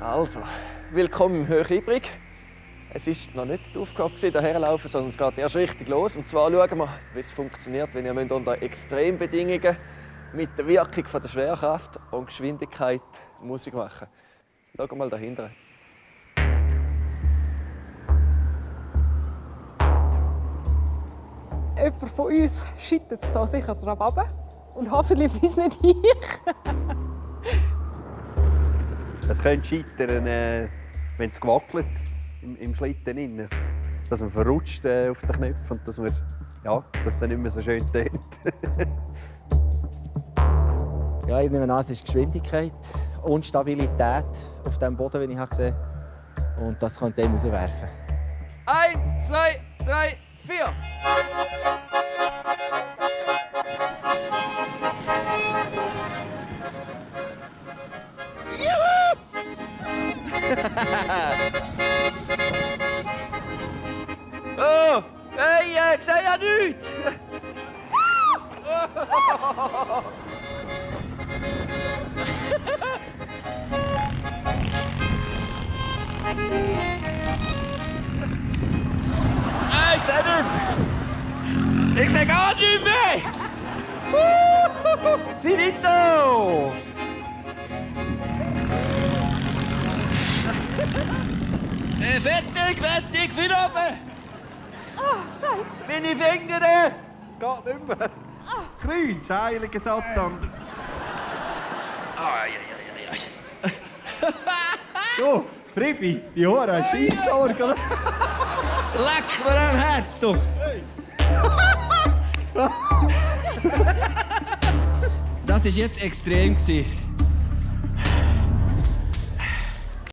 Also, willkommen im Höchibrig. Es war noch nicht die Aufgabe, hierher laufen, sondern es geht erst richtig los. Und zwar schauen wir, wie es funktioniert, wenn ihr unter Extrembedingungen mit der Wirkung der Schwerkraft und Geschwindigkeit Musik machen Schau mal dahinter. Jemand von uns schüttet es da sicher drauf ab und hoffentlich bis nicht ich. Es könnte scheitern, äh, wenn es gewackelt im, im Schlitten. Innen. Dass man verrutscht äh, auf den Knöpfen und dass, man, ja, dass es dann nicht mehr so schön tönt. ja, ich nehme an, es ist Geschwindigkeit und Stabilität auf dem Boden, wie ich habe gesehen Und das könnte ich rauswerfen. Eins, zwei, drei, vier. oh! Hey, ich sehe ja nichts! Hey, ich sehe nichts! Ich sehe gar nichts mehr! Finito! Fertig, fertig, wieder oben! Oh, Scheiße! Meine Finger! Geht nicht mehr. Kreuz, heiliger Satan. Ai, ai, ai, ai. Du, Fribi, die Ohren, Scheissorge. Leck mir am Herz, du! Das war jetzt extrem. gewesen.